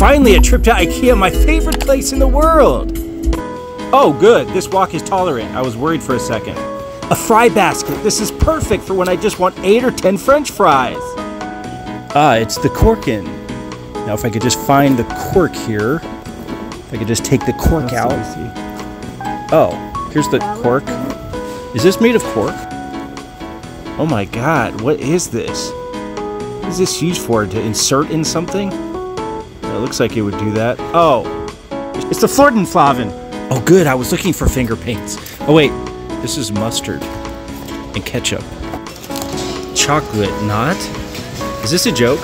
Finally, a trip to IKEA, my favorite place in the world. Oh, good. This walk is tolerant. I was worried for a second. A fry basket. This is perfect for when I just want eight or ten french fries. Ah, it's the corkin. Now, if I could just find the cork here, if I could just take the cork out. Oh, here's the cork. Is this made of cork? Oh my god, what is this? What is this used for? To insert in something? It looks like it would do that. Oh, it's the Flordenflaven. Oh, good. I was looking for finger paints. Oh, wait. This is mustard and ketchup. Chocolate, not? Is this a joke?